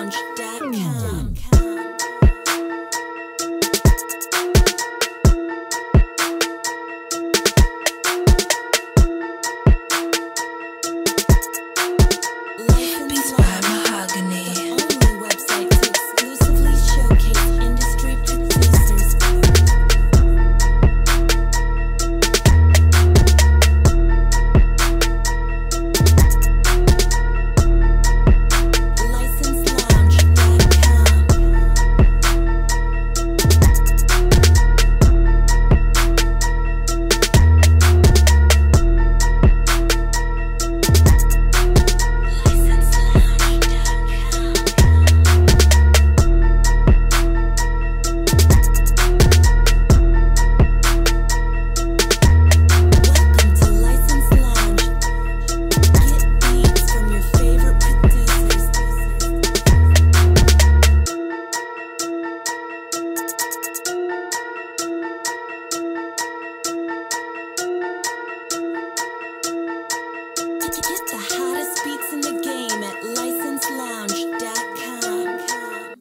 lounge.